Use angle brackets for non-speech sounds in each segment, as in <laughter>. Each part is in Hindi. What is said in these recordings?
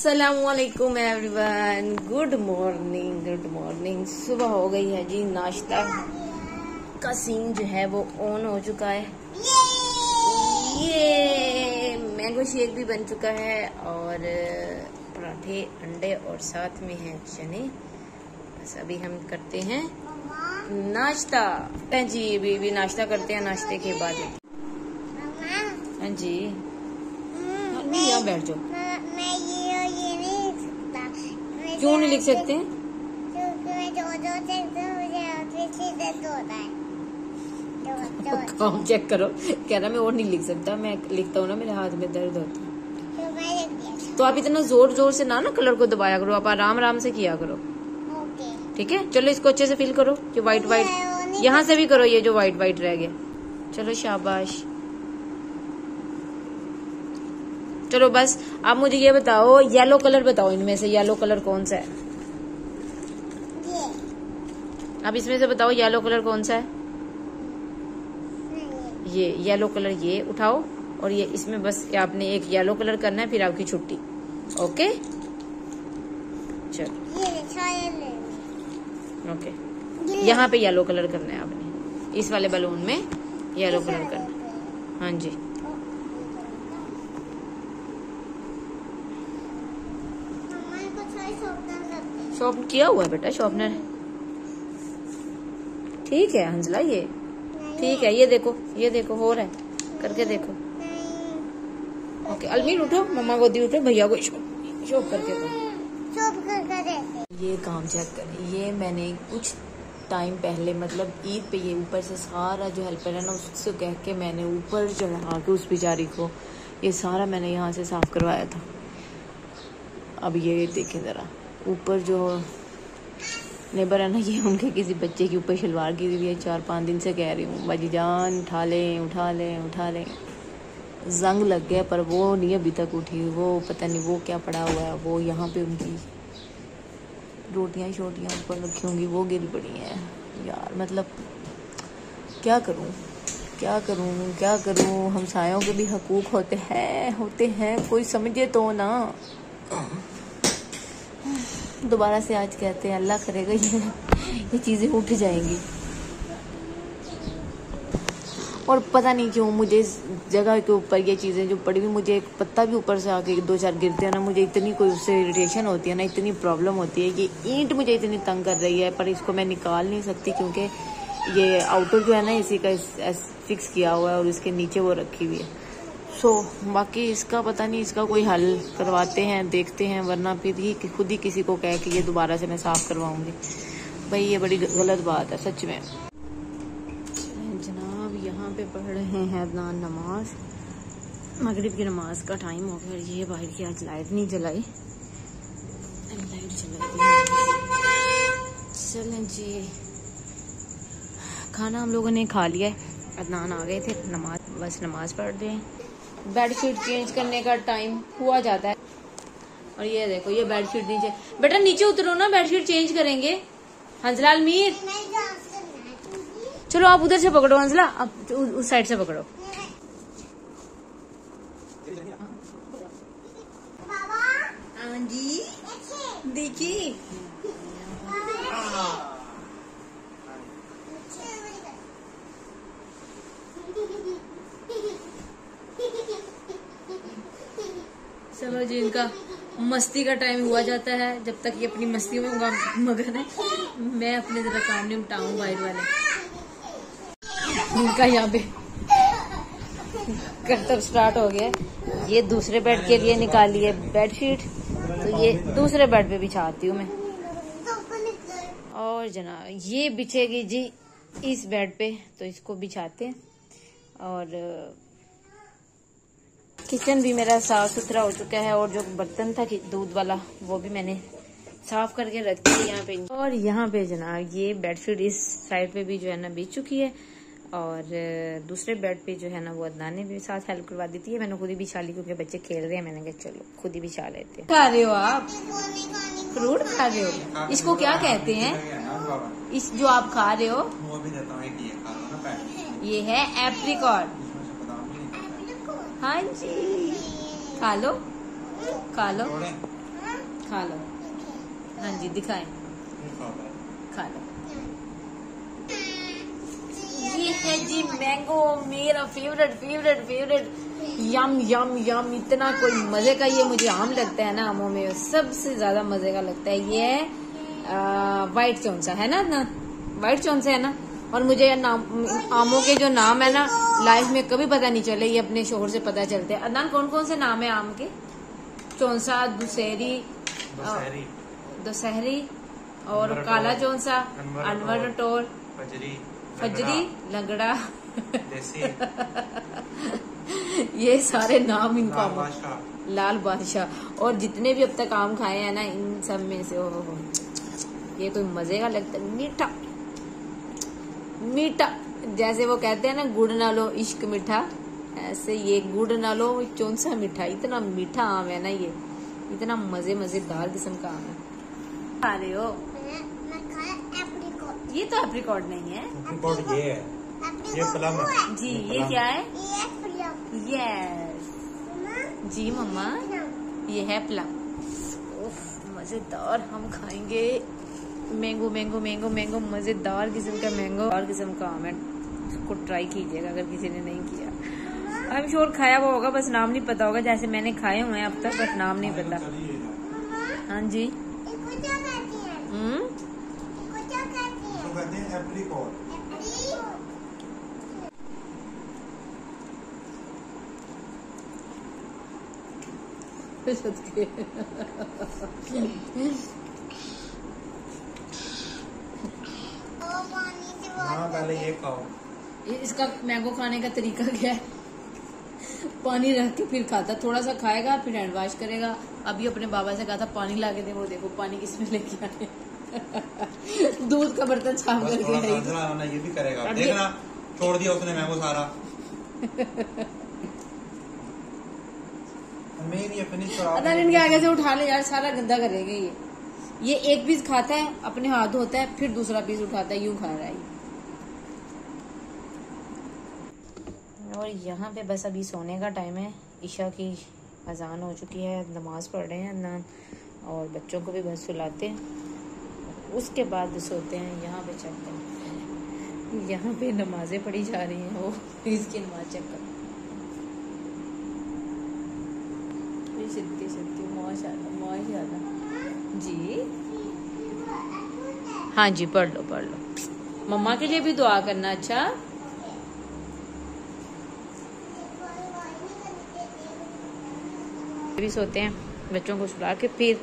असलकुम everyone good morning good morning सुबह हो गई है जी नाश्ता का सीन जो है वो ऑन हो चुका है ये मैंगो शेक भी बन चुका है और पराठे अंडे और साथ में है चने बस अभी हम करते हैं नाश्ता हाँ जी अभी भी नाश्ता करते हैं नाश्ते के बाद हाँ जी यहाँ बैठ जाओ क्यों नहीं लिख सकते? है जो <laughs> काम चेक करो। कह रहा मैं और नहीं लिख सकता मैं लिखता हूँ ना मेरे हाथ में दर्द होता है। तो तो आप इतना ज़ोर ज़ोर से ना ना कलर को दबाया करो आप आराम आराम से किया करो। ठीक है? चलो इसको अच्छे से फिल करो जो व्हाइट व्हाइट यहाँ से भी करो ये जो व्हाइट व्हाइट रह गया। चलो शाबाश। चलो बस आप मुझे ये बताओ येलो कलर बताओ इनमें से येलो कलर कौन सा है? ये। अब इसमें से बताओ येलो कलर कौन सा है? ये येलो कलर ये उठाओ और ये इसमें बस आपने एक येलो कलर करना है फिर आपकी छुट्टी। ओके चलो। ओके यहाँ पे येलो कलर करना है आपने। इस वाले बलून में येलो कलर करना है। हाँ जी मम्मा को सारे शॉपनर करते हैं शॉप किया हुआ है बेटा शॉपनर ठीक है हंसला ये। ठीक है ये देखो ये देखो हो रहा है करके देखो। ओके अलमीर उठो मम्मा गोदी उठो भैया को शॉप करके दो। ये काम चेक करें ये मैंने कुछ टाइम पहले मतलब ईद पे ये ऊपर से सारा जो हेल्पर है ना उससे कह के मैंने ऊपर चढ़ा के उस बेचारी को ये सारा मैंने यहाँ से साफ़ करवाया था। अब ये देखें ज़रा। ऊपर जो नेबर है ना, ये उनके किसी बच्चे के ऊपर शलवार गिरी हुई है, चार पाँच दिन से कह रही हूँ बाजी जान, उठा लें उठा लें उठा लें। जंग लग गया, पर वो नहीं अभी तक उठी वो पता नहीं वो क्या पड़ा हुआ है, वो यहाँ पे उनकी रोटियाँ शोटियाँ ऊपर रखी होंगी, वो गिर पड़ी हैं। यार मतलब क्या करूँ? क्या करूँ? क्या करूँ? हमसायों के भी हकूक होते हैं होते हैं, कोई समझे तो ना। दोबारा से आज कहते हैं अल्लाह करेगा ये ये चीज़ें उठ जाएँगी। और पता नहीं क्यों मुझे इस जगह के ऊपर ये चीज़ें जो पड़ी हुई मुझे एक पत्ता भी ऊपर से आके दो चार गिरते हैं ना मुझे इतनी कोई उससे इरिटेशन होती है ना इतनी प्रॉब्लम होती है कि ईंट मुझे इतनी तंग कर रही है पर इसको मैं निकाल नहीं सकती क्योंकि ये आउटर जो है ना इसी का इस, इस, फिक्स किया हुआ है और इसके नीचे वो रखी हुई है। सो, बाकी इसका पता नहीं, इसका कोई हल करवाते हैं, देखते हैं, वरना फिर ही खुद ही किसी को कह के ये दोबारा से मैं साफ़ करवाऊँगी। भाई, ये बड़ी गलत बात है, सच में। जनाब, यहाँ पे पढ़ रहे हैं अदनान नमाज़। मगरिब की नमाज़ का टाइम हो गया, ये बाहर की आज लाइट नहीं जलाई। लाइट जलाई चलें जी। खाना हम लोगों ने खा लिया है। अदनान आ गए थे, नमाज़ बस नमाज़ पढ़ हैं। बेडशीट चेंज करने का टाइम हुआ जाता है। और ये देखो ये बेडशीट नीचे। बेटा नीचे उतरो ना बेडशीट चेंज करेंगे। हंसलाल मीर। चलो आप उधर से पकड़ो हंसला। आप उस साइड से पकड़ो। बाबा? हाँ जी। देखिए देखिए चलो जी, इनका मस्ती का टाइम हुआ जाता है, जब तक ये अपनी मस्ती में मगन है। मैं अपने जरा काम निपटाऊं बाहर वाले। इनका यहाँ पे करतब स्टार्ट हो गया ये दूसरे बेड के लिए निकाली है बेडशीट तो ये दूसरे बेड पे बिछाती हूँ मैं। और जना, ये बिछेगी जी इस बेड पे तो इसको बिछाते हैं। और किचन भी मेरा साफ़ सुथरा हो चुका है और जो बर्तन था दूध वाला वो भी मैंने साफ़ करके रख दिया यहाँ पे। और यहाँ पे जनाब ये बेडशीट इस साइड पे भी जो है ना बिछ चुकी है और दूसरे बेड पे जो है ना वो अदनान ने भी साथ हेल्प करवा दी थी। मैंने खुद ही बिछा ली क्योंकि बच्चे खेल रहे हैं। मैंने कहा चलो खुद ही बिछा लेते हैं। खा रहे हो आप? फ्रूट खा रहे हो? इसको क्या कहते हैं? इस जो आप खा रहे हो? वो भी देता हूँ एक ये है एप्रिकॉट है जी। खा लो। खा लो। खा लो। हाँ जी दिखाएँ। खा लो। ये है जी मैंगो मेरा favourite favourite favourite yum yum yum इतना कोई मज़े का ये मुझे आम लगता है ना आमों में। सबसे ज़्यादा मज़े का लगता है ये वाइट चौंसा है ना ना? वाइट चौंसा है ना? और मुझे नाम आमों के जो नाम है ना लाइफ में कभी पता नहीं चले ये अपने शोहर से पता चलते हैं। अदनान कौन कौन से नाम है आम के? चौंसा दशहरी। दशहरी और काला चौंसा अनवर टोर फजरी फजरी लगड़ा। <laughs> ये सारे नाम इनका लाल बादशाह। और जितने भी अब तक आम खाए हैं ना इन सब में से ओ ये कोई मज़े का लगता है मीठा मीठा जैसे वो कहते हैं ना गुड़ ना लो इश्क मीठा। ऐसे ये गुड़ ना लो चौन सा मीठा। इतना मीठा आम है ना ये। इतना मज़े मज़ेदार किस्म का आम है। खा रहे हो? ये तो एप्रिकॉट नहीं है। रिकॉर्ड ये है। ये प्लम है। जी ये ये क्या है? ये यस जी मम्मा। ये है प्लम उफ मज़ेदार। हम खाएँगे। मैंगो मैंगो मैंगो मैंगो मज़ेदार किस्म का मैंगो और किस्म का आम है इसको ट्राई कीजिएगा अगर किसी ने नहीं किया। आई एम श्योर खाया हुआ होगा बस नाम नहीं पता होगा जैसे मैंने खाए हुए हैं अब तक बस नाम नहीं पता। हाँ जी। हम्म? क्या कहती है तो कहते हैं एप्रिकॉट एप्रिकॉट ओ पानी पहले ये खाओ। ये इसका मैंगो खाने का तरीका क्या है? पानी रख के फिर खाता। थोड़ा सा खाएगा फिर हैंड वॉश करेगा। अभी अपने बाबा से कहा था पानी ला के दे। वो देखो पानी किसमें लेके आए। <laughs> दूध का बर्तन साफ़ करके थोड़ा आई। ये भी करेगा। देखना छोड़ दिया उसने मैंगो सारा। <laughs> अदर इनके आगे से उठा ले यार सारा गंदा करेगा ये। ये एक पीस खाता है अपने हाथ धोता है फिर दूसरा पीस उठाता है यूँ खा रहा है। और यहाँ पे बस अभी सोने का टाइम है। ईशा की अजान हो चुकी है, नमाज़ पढ़ रहे हैं अदनान और बच्चों को भी बस सुलाते हैं। उसके बाद सोते हैं, यहाँ पे चेक करें। यहाँ पे नमाजें पढ़ी जा रही हैं, वो इसकी नमाज़ चेक करो। सिद्धि जी? हाँ जी, पढ़ लो पढ़ लो। मम्मा के लिए भी दुआ करना अच्छा? भी सोते हैं, बच्चों को सुला के फिर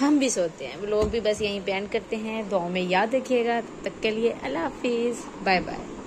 हम भी सोते हैं। लोग भी बस यहीं बैन करते हैं। दो में याद रखिएगा। तब तक के लिए अल्लाह हाफिज। Bye bye